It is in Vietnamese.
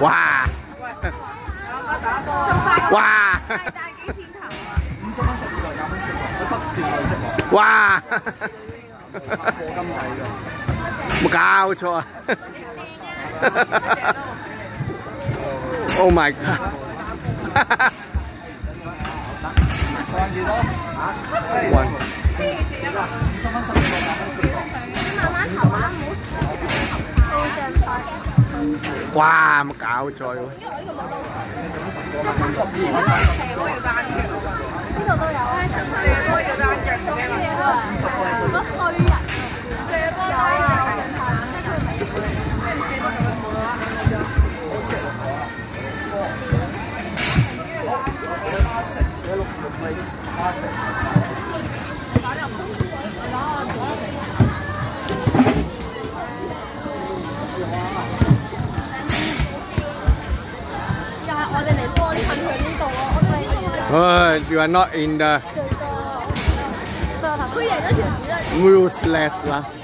哇！哇！大大几钱头啊？五十蚊十二个廿蚊四个，佢不断累积喎，哇！拍货金仔㗎。冇搞错啊！Oh my god！放几多？ 哇！冇搞错喎！呢度都有啊，陈世嘅都要单脚嘅嘛。乜衰人？有啊，又 Uh, you are not in the useless lah.